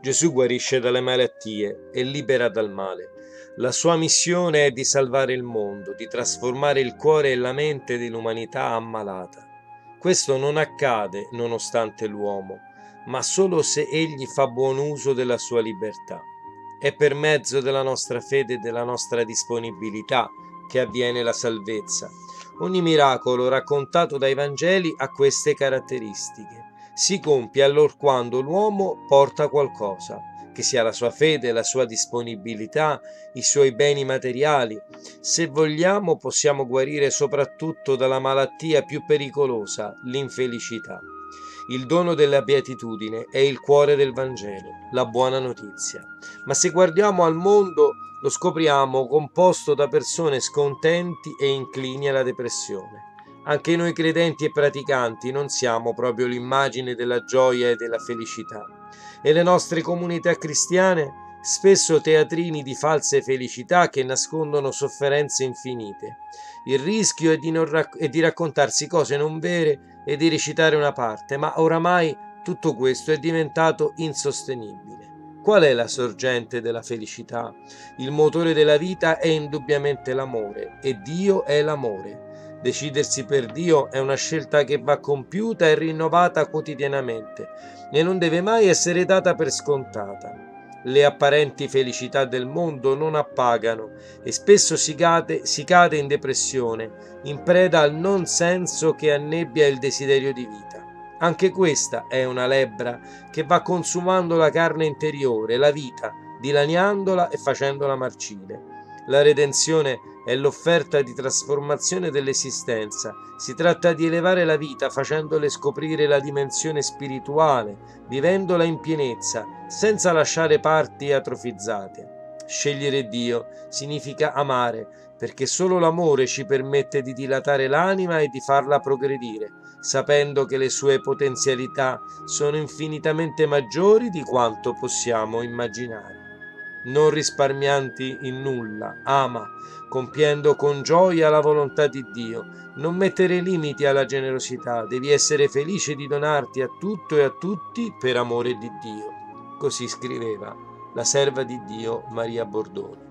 Gesù guarisce dalle malattie e libera dal male. La sua missione è di salvare il mondo, di trasformare il cuore e la mente dell'umanità ammalata. Questo non accade nonostante l'uomo, ma solo se egli fa buon uso della sua libertà. È per mezzo della nostra fede e della nostra disponibilità che avviene la salvezza. Ogni miracolo raccontato dai Vangeli ha queste caratteristiche si compie allorquando l'uomo porta qualcosa, che sia la sua fede, la sua disponibilità, i suoi beni materiali. Se vogliamo possiamo guarire soprattutto dalla malattia più pericolosa, l'infelicità. Il dono della beatitudine è il cuore del Vangelo, la buona notizia. Ma se guardiamo al mondo lo scopriamo composto da persone scontenti e inclini alla depressione. Anche noi credenti e praticanti non siamo proprio l'immagine della gioia e della felicità. E le nostre comunità cristiane spesso teatrini di false felicità che nascondono sofferenze infinite. Il rischio è di, rac- è di raccontarsi cose non vere e di recitare una parte, ma oramai tutto questo è diventato insostenibile. Qual è la sorgente della felicità? Il motore della vita è indubbiamente l'amore e Dio è l'amore. Decidersi per Dio è una scelta che va compiuta e rinnovata quotidianamente e non deve mai essere data per scontata. Le apparenti felicità del mondo non appagano e spesso si cade, si cade in depressione, in preda al non senso che annebbia il desiderio di vita. Anche questa è una lebbra che va consumando la carne interiore, la vita, dilaniandola e facendola marcire. La redenzione è l'offerta di trasformazione dell'esistenza. Si tratta di elevare la vita facendole scoprire la dimensione spirituale, vivendola in pienezza, senza lasciare parti atrofizzate. Scegliere Dio significa amare, perché solo l'amore ci permette di dilatare l'anima e di farla progredire, sapendo che le sue potenzialità sono infinitamente maggiori di quanto possiamo immaginare non risparmianti in nulla, ama, compiendo con gioia la volontà di Dio. Non mettere limiti alla generosità, devi essere felice di donarti a tutto e a tutti per amore di Dio. Così scriveva la serva di Dio Maria Bordoni.